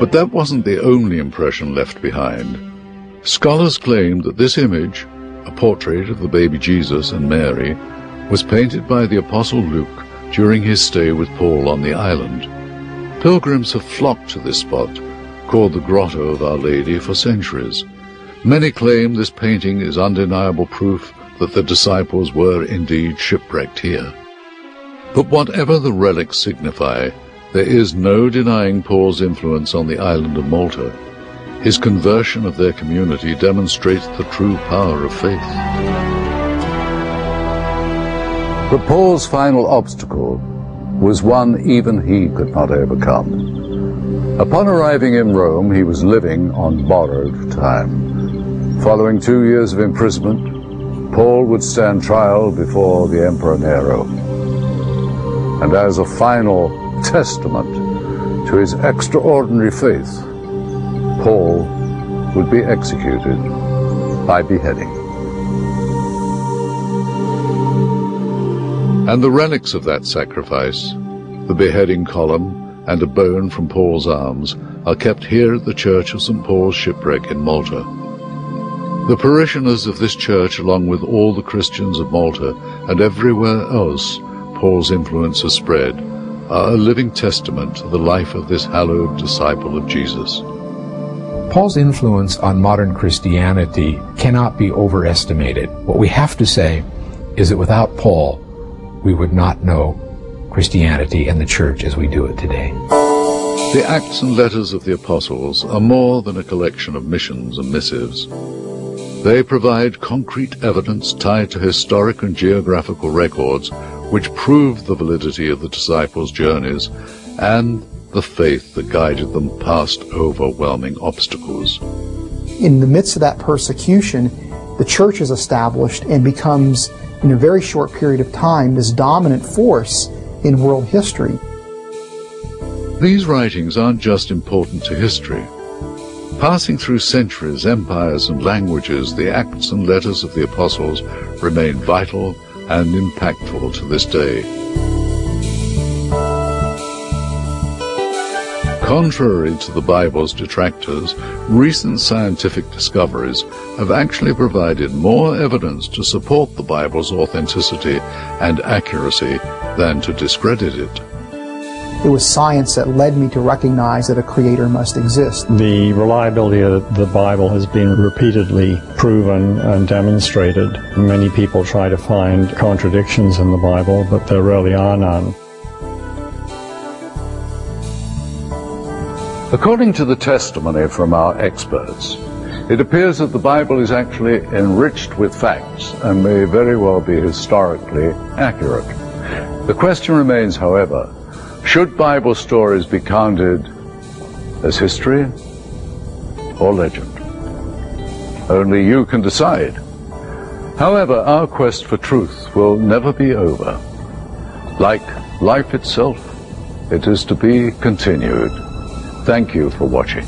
But that wasn't the only impression left behind. Scholars claim that this image, a portrait of the baby Jesus and Mary, was painted by the Apostle Luke during his stay with Paul on the island. Pilgrims have flocked to this spot, called the Grotto of Our Lady, for centuries. Many claim this painting is undeniable proof that the disciples were indeed shipwrecked here. But whatever the relics signify, there is no denying Paul's influence on the island of Malta. His conversion of their community demonstrates the true power of faith. But Paul's final obstacle was one even he could not overcome. Upon arriving in Rome, he was living on borrowed time. Following two years of imprisonment, Paul would stand trial before the Emperor Nero. And as a final testament to his extraordinary faith, Paul would be executed by beheading. And the relics of that sacrifice, the beheading column and a bone from Paul's arms, are kept here at the Church of St. Paul's Shipwreck in Malta. The parishioners of this church, along with all the Christians of Malta and everywhere else Paul's influence has spread, are a living testament to the life of this hallowed disciple of Jesus. Paul's influence on modern Christianity cannot be overestimated. What we have to say is that without Paul, we would not know Christianity and the church as we do it today. The Acts and Letters of the Apostles are more than a collection of missions and missives. They provide concrete evidence tied to historic and geographical records which proved the validity of the disciples' journeys and the faith that guided them past overwhelming obstacles. In the midst of that persecution, the church is established and becomes in a very short period of time this dominant force in world history. These writings aren't just important to history. Passing through centuries, empires, and languages, the Acts and Letters of the Apostles remain vital and impactful to this day. Contrary to the Bible's detractors, recent scientific discoveries have actually provided more evidence to support the Bible's authenticity and accuracy than to discredit it. It was science that led me to recognize that a creator must exist. The reliability of the Bible has been repeatedly proven and demonstrated. Many people try to find contradictions in the Bible, but there really are none. According to the testimony from our experts, it appears that the Bible is actually enriched with facts and may very well be historically accurate. The question remains, however, should Bible stories be counted as history or legend? Only you can decide. However, our quest for truth will never be over. Like life itself, it is to be continued. Thank you for watching.